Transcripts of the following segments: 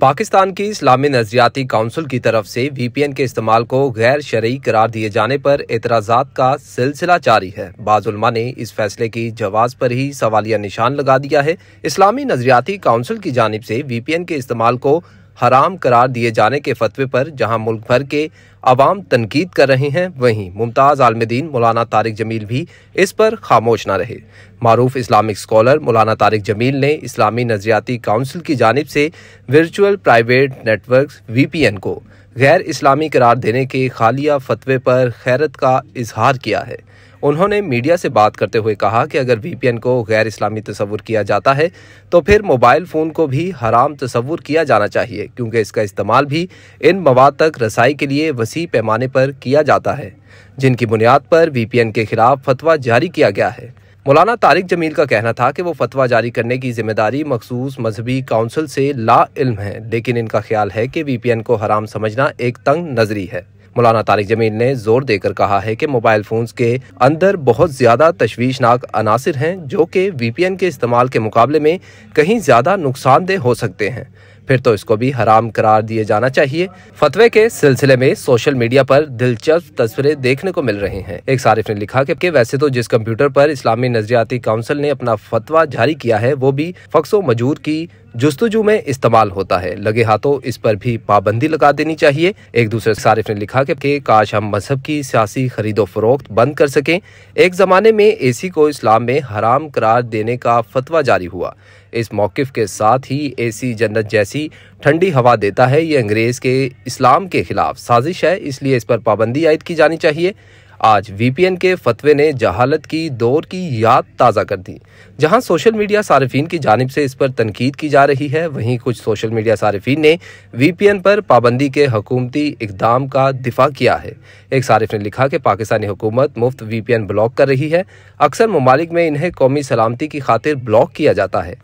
पाकिस्तान की इस्लामी नजरियाती काउंसिल की तरफ़ से वीपीएन के इस्तेमाल को गैर शरई करार दिए जाने पर एतराज़ात का सिलसिला जारी है। बाजुलमा ने इस फैसले की जवाब पर ही सवालिया निशान लगा दिया है। इस्लामी नजरियाती काउंसिल की जानब से वीपीएन के इस्तेमाल को हराम करार दिए जाने के फतवे पर जहाँ मुल्क भर के अवाम तनकीद कर रहे हैं, वहीं मुमताज़ आलमदीन मौलाना तारिक जमील भी इस पर खामोश न रहे। मारूफ इस्लामिक स्कॉलर मौलाना तारिक जमील ने इस्लामी नजरियाती काउंसिल की जानब से वर्चुअल प्राइवेट नेटवर्क वीपीएन को गैर इस्लामी करार देने के खालिया फतवे पर खैरत का इजहार किया है। उन्होंने मीडिया से बात करते हुए कहा कि अगर वीपीएन को गैर इस्लामी तस्वुर किया जाता है तो फिर मोबाइल फ़ोन को भी हराम तस्वुर किया जाना चाहिए, क्योंकि इसका इस्तेमाल भी इन मवाद तक रसाई के लिए वसी पैमाने पर किया जाता है, जिनकी बुनियाद पर वीपीएन के खिलाफ फतवा जारी किया गया है। मौलाना तारिक जमील का कहना था कि वो फतवा जारी करने की ज़िम्मेदारी मखसूस मजहबी काउंसिल से ला इल्म है, लेकिन इनका ख्याल है कि वीपीएन को हराम समझना एक तंग नजरी है। मौलाना तारिक जमील ने ज़ोर देकर कहा है कि मोबाइल फ़ोन के अंदर बहुत ज़्यादा तशवीशनाक अनासर हैं, जो कि वीपीएन के इस्तेमाल के मुकाबले में कहीं ज़्यादा नुकसानदेह हो सकते हैं। फिर तो इसको भी हराम करार दिए जाना चाहिए। फतवे के सिलसिले में सोशल मीडिया पर दिलचस्प तस्वीरें देखने को मिल रही हैं। एक सारिफ ने लिखा कि वैसे तो जिस कंप्यूटर पर इस्लामी नजरियाती काउंसिल ने अपना फतवा जारी किया है, वो भी फक्सो मजूर की जुस्तजू में इस्तेमाल होता है। लगे हाथों इस पर भी पाबंदी लगा देनी चाहिए। एक दूसरे सारिफ ने लिखा कि काश हम मज़हब की सियासी खरीदो फरोख्त बंद कर सकें। एक जमाने में एसी को इस्लाम में हराम करार देने का फतवा जारी हुआ। इस मौकफ के साथ ही एसी जन्नत जैसी ठंडी हवा देता है। ये अंग्रेज़ के इस्लाम के खिलाफ साजिश है, इसलिए इस पर पाबंदी आयद की जानी चाहिए। आज वीपीएन के फतवे ने जहालत की दौर की याद ताज़ा कर दी। जहाँ सोशल मीडिया सार्फिन की जानब से इस पर तनकीद की जा रही है, वहीं कुछ सोशल मीडिया सार्फिन ने वीपीएन पर पाबंदी के हकूमती इकदाम का दिफा किया है। एक सारिफ ने लिखा कि पाकिस्तानी हुकूमत मुफ़्त वीपीएन ब्लॉक कर रही है। अक्सर ममालिक में इन्हें कौमी सलामती की खातिर ब्लॉक किया जाता है।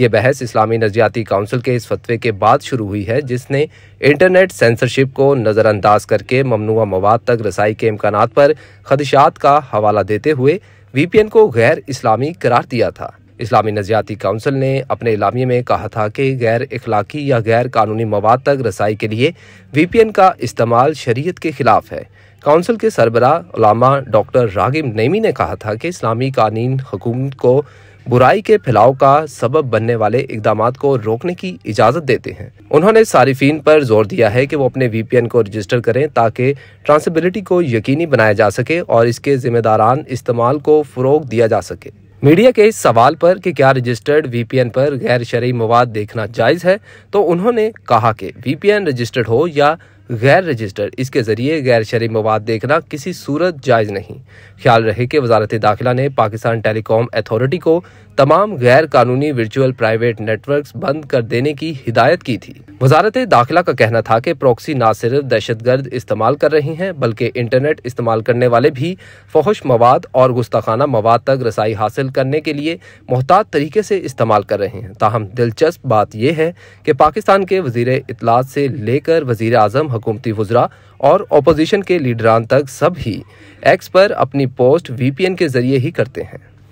ये बहस इस्लामी नजरियाती काउंसिल के इस फतवे के बाद शुरू हुई है, जिसने इंटरनेट सेंसरशिप को नज़रअंदाज करके ममनुआ मवाद तक रसाई के इम्कान पर खदशात का हवाला देते हुए वीपीएन को गैर इस्लामी करार दिया था। इस्लामी नजरियाती काउंसिल ने अपने इलामी में कहा था कि गैर इखलाकी या गैर कानूनी मवाद तक रसाई के लिए वीपीएन का इस्तेमाल शरीयत के खिलाफ है। काउंसिल के सरबरा डॉक्टर रागिब नईमी ने कहा था कि इस्लामी कानून हुकूमत को बुराई के फैलाव का सबब बनने वाले इकदाम को रोकने की इजाज़त देते हैं। उन्होंने सारिफिन पर ज़ोर दिया है कि वो अपने वीपीएन को रजिस्टर करें ताकि ट्रांसबिलिटी को यकीनी बनाया जा सके और इसके जिम्मेदारान इस्तेमाल को फ़रोग दिया जा सके। मीडिया के इस सवाल पर कि क्या रजिस्टर्ड वीपीएन पर गैर शरई मवाद देखना जायज़ है तो उन्होंने कहा कि वीपीएन रजिस्टर्ड हो या गैर रजिस्टर। इसके ज़रिए गैर शरी मवाद देखना किसी सूरत जायज़ नहीं। ख्याल रहे कि वजारत दाखिला ने पाकिस्तान टेलीकॉम अथॉरिटी को तमाम गैर कानूनी वर्चुअल प्राइवेट नेटवर्क्स बंद कर देने की हिदायत की थी। वजारत दाखिला का कहना था कि प्रोक्सी न सिर्फ़ दहशत गर्द इस्तेमाल कर रही हैं, बल्कि इंटरनेट इस्तेमाल करने वाले भी फहश मवाद और गुस्ताखाना मवाद तक रसाई हासिल करने के लिए मोहतात तरीके से इस्तेमाल कर रहे हैं। ताहम दिलचस्प बात यह है कि पाकिस्तान के वज़ीर इतलात से लेकर वज़ीर अजम हुकूमती वजरा और अपोजिशन के लीडरान तक सब ही एक्स पर अपनी पोस्ट वीपीएन के ज़रिए ही करते हैं।